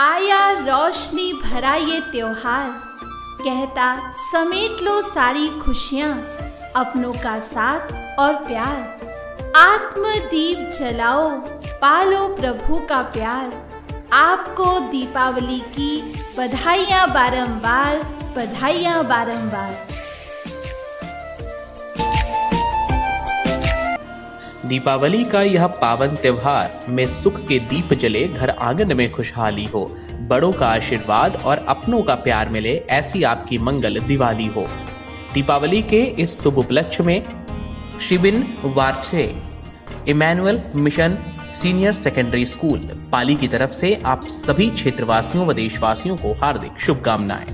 आया रोशनी भरा ये त्योहार। कहता, समेट लो सारी खुशियाँ, अपनों का साथ और प्यार। आत्म दीप जलाओ, पालो प्रभु का प्यार। आपको दीपावली की बधाइयाँ बारंबार बधाइयाँ बारंबार। दीपावली का यह पावन त्योहार में सुख के दीप जले, घर आँगन में खुशहाली हो। बड़ों का आशीर्वाद और अपनों का प्यार मिले, ऐसी आपकी मंगल दिवाली हो। दीपावली के इस शुभ उपलक्ष्य में शिबिन वार्चे Emmanuel mission senior secondary school, Pali की तरफ़ से आप सभी क्षेत्रवासियों व देशवासियों को हार्दिक शुभकामनाएँ।